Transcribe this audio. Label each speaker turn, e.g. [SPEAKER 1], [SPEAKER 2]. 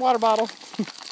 [SPEAKER 1] water bottle.